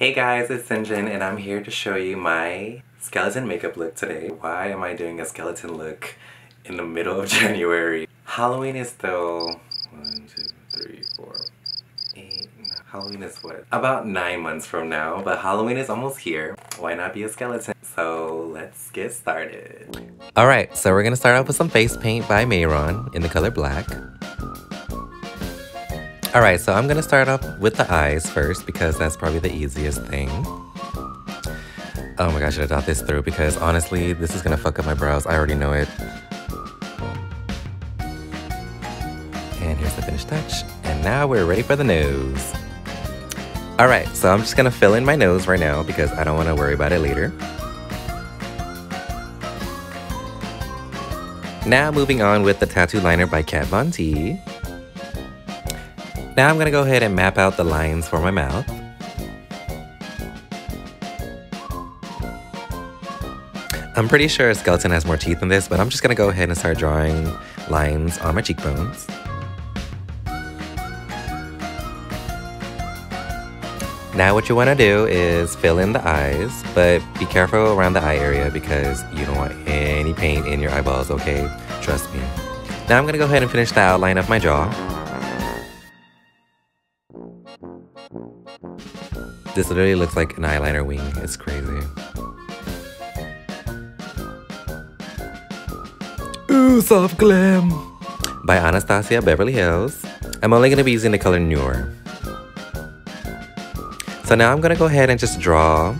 Hey guys, it's Sinjin and I'm here to show you my skeleton makeup look today. Why am I doing a skeleton look in the middle of January? Halloween is still one, two, three, four, eight. Halloween is what? About nine months from now, but Halloween is almost here. Why not be a skeleton? So let's get started. Alright, so we're gonna start off with some face paint by Mehron in the color black. Alright, so I'm gonna start off with the eyes first because that's probably the easiest thing. Oh my gosh, I thought this through because honestly, this is gonna fuck up my brows. I already know it. And here's the finished touch. And now we're ready for the nose. Alright, so I'm just gonna fill in my nose right now because I don't wanna worry about it later. Now moving on with the tattoo liner by Kat Von D. Now I'm gonna go ahead and map out the lines for my mouth. I'm pretty sure a skeleton has more teeth than this, but I'm just gonna go ahead and start drawing lines on my cheekbones. Now what you want to do is fill in the eyes, but be careful around the eye area because you don't want any paint in your eyeballs, okay? Trust me. Now I'm to go ahead and finish the outline of my jaw. This literally looks like an eyeliner wing. It's crazy. Ooh, soft glam! By Anastasia Beverly Hills. I'm only going to be using the color Noir. So now I'm gonna go ahead and just draw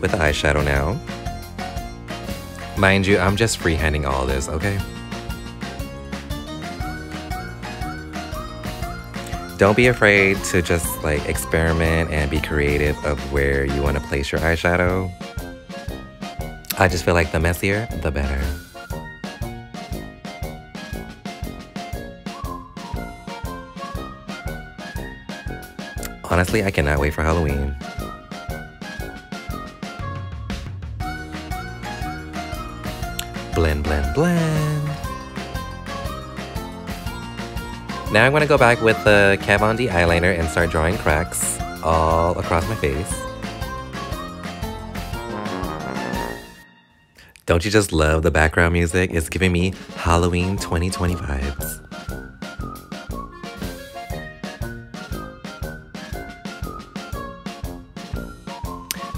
with the eyeshadow now. Mind you, I'm just freehanding all this, okay? Don't be afraid to just like experiment and be creative of where you want to place your eyeshadow. I just feel like the messier, the better. Honestly, I cannot wait for Halloween. Blend, blend, blend. Now I'm going to go back with the Kat Von D eyeliner and start drawing cracks all across my face. Don't you just love the background music? It's giving me Halloween 2020 vibes.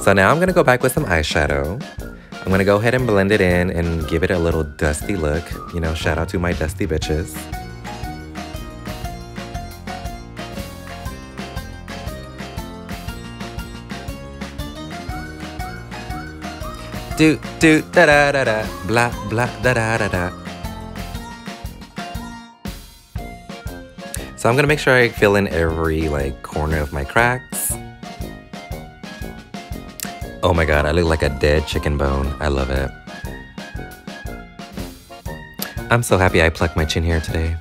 So now I'm going to go back with some eyeshadow. I'm going to go ahead and blend it in and give it a little dusty look. You know, shout out to my dusty bitches. Do, do, da da da da, blah, blah, da da da da. So I'm gonna make sure I fill in every like corner of my cracks. Oh my god, I look like a dead chicken bone. I love it. I'm so happy I plucked my chin hair today.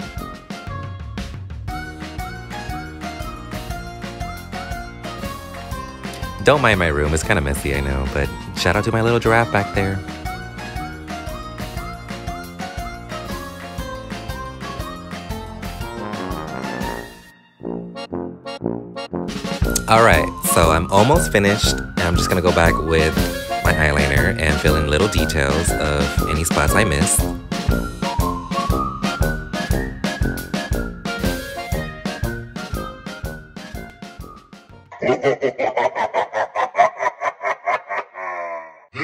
Don't mind my room, it's kind of messy, I know, but shout out to my little giraffe back there. Alright, so I'm almost finished. And I'm just gonna go back with my eyeliner and fill in little details of any spots I missed.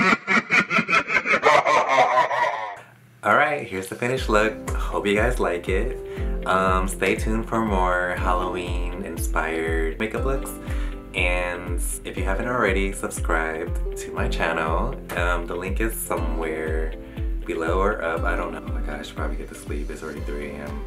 Alright, here's the finished look. Hope you guys like it. Um, stay tuned for more Halloween inspired makeup looks. And if you haven't already, subscribe to my channel. Um, the link is somewhere below or up. I don't know. Oh my gosh, I probably get to sleep. It's already 3 a.m.